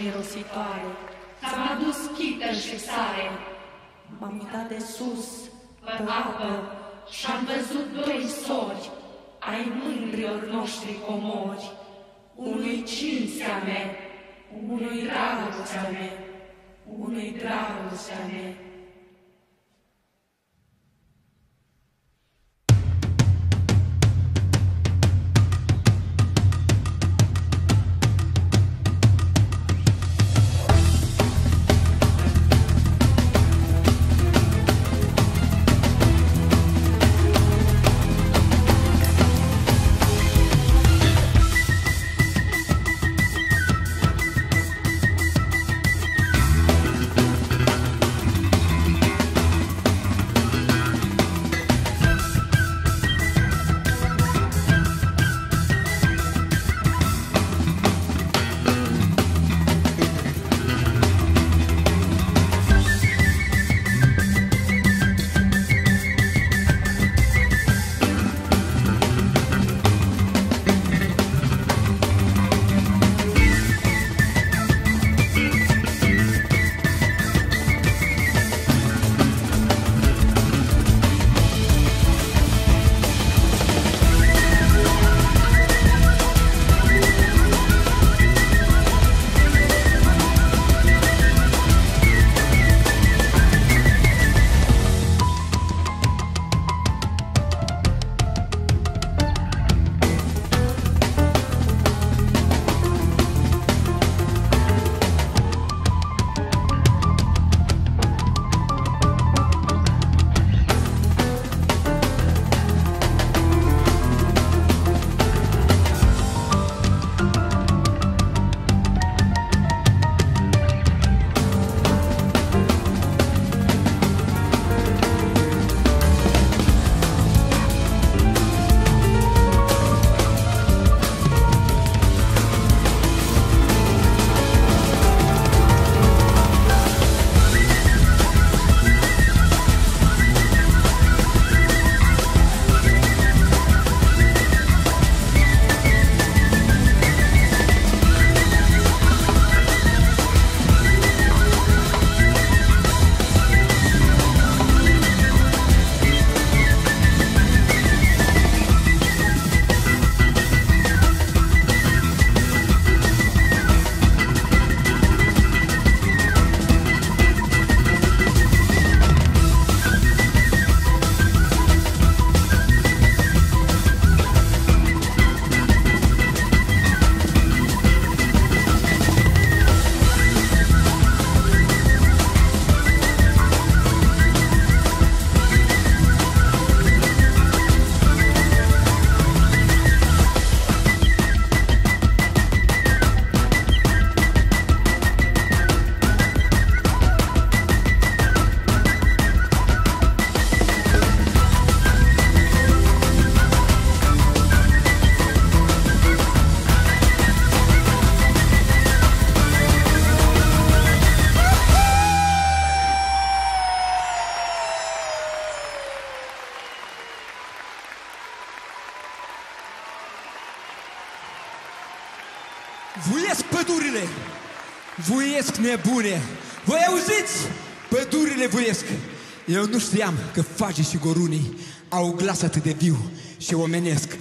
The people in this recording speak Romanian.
și mirositoare. Ți-am adus chită și sare. M-am uitat de sus, pe apă, și-am văzut doi sori, ai mândrilor noștri comori. Unui cinstea mea, unui dragostea mea, unui dragostea mea. Vuiesc pădurile, vuiesc nebune. Voi auziți? Pădurile vuiesc. Eu nu știam că fagii și gorunii au glas atât de viu și omenesc